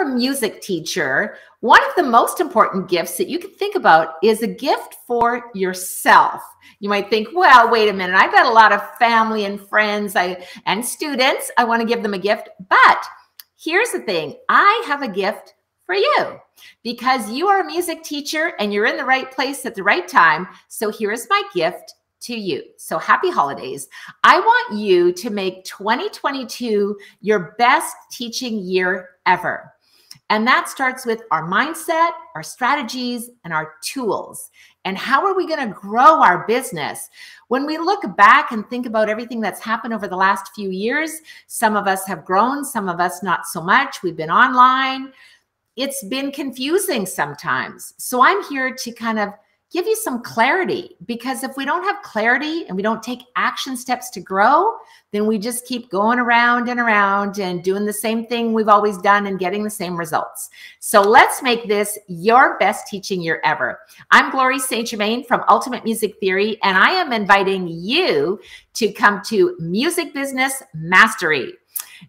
you're a music teacher, one of the most important gifts that you can think about is a gift for yourself. You might think, well, wait a minute, I've got a lot of family and friends I, and students. I want to give them a gift. But here's the thing I have a gift for you because you are a music teacher and you're in the right place at the right time. So here's my gift to you. So happy holidays. I want you to make 2022 your best teaching year ever. And that starts with our mindset, our strategies, and our tools. And how are we going to grow our business? When we look back and think about everything that's happened over the last few years, some of us have grown, some of us not so much. We've been online. It's been confusing sometimes. So I'm here to kind of give you some clarity because if we don't have clarity and we don't take action steps to grow, then we just keep going around and around and doing the same thing we've always done and getting the same results. So let's make this your best teaching year ever. I'm Glory St. Germain from Ultimate Music Theory, and I am inviting you to come to Music Business Mastery.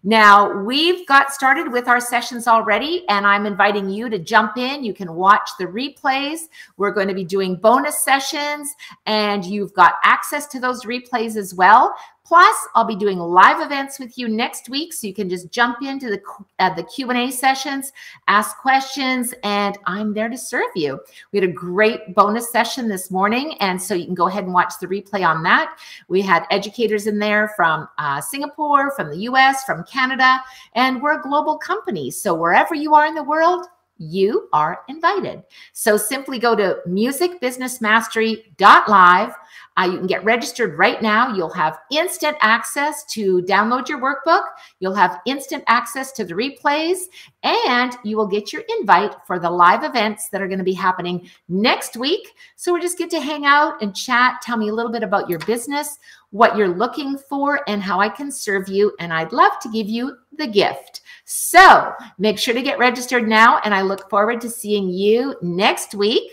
Now, we've got started with our sessions already, and I'm inviting you to jump in. You can watch the replays. We're going to be doing bonus sessions, and you've got access to those replays as well. Plus, I'll be doing live events with you next week, so you can just jump into the uh, the Q and A sessions, ask questions, and I'm there to serve you. We had a great bonus session this morning, and so you can go ahead and watch the replay on that. We had educators in there from uh, Singapore, from the U.S., from Canada, and we're a global company. So wherever you are in the world, you are invited. So simply go to musicbusinessmastery.live. Uh, you can get registered right now. You'll have instant access to download your workbook. You'll have instant access to the replays, and you will get your invite for the live events that are going to be happening next week. So we just get to hang out and chat. Tell me a little bit about your business, what you're looking for, and how I can serve you. And I'd love to give you the gift. So make sure to get registered now. And I look forward to seeing you next week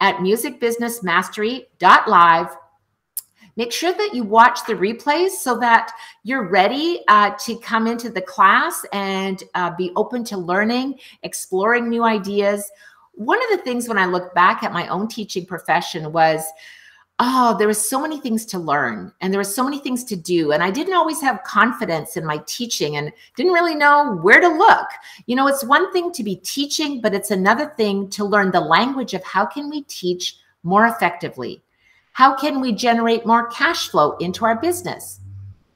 at musicbusinessmastery.live Make sure that you watch the replays so that you're ready uh, to come into the class and uh, be open to learning, exploring new ideas. One of the things when I look back at my own teaching profession was, oh, there was so many things to learn and there were so many things to do. And I didn't always have confidence in my teaching and didn't really know where to look. You know, it's one thing to be teaching, but it's another thing to learn the language of how can we teach more effectively how can we generate more cash flow into our business?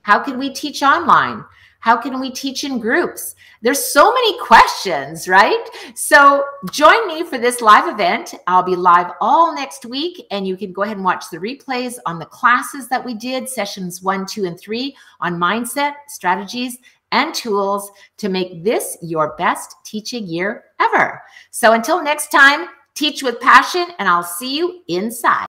How can we teach online? How can we teach in groups? There's so many questions, right? So join me for this live event. I'll be live all next week, and you can go ahead and watch the replays on the classes that we did, sessions one, two, and three on mindset, strategies, and tools to make this your best teaching year ever. So until next time, teach with passion, and I'll see you inside.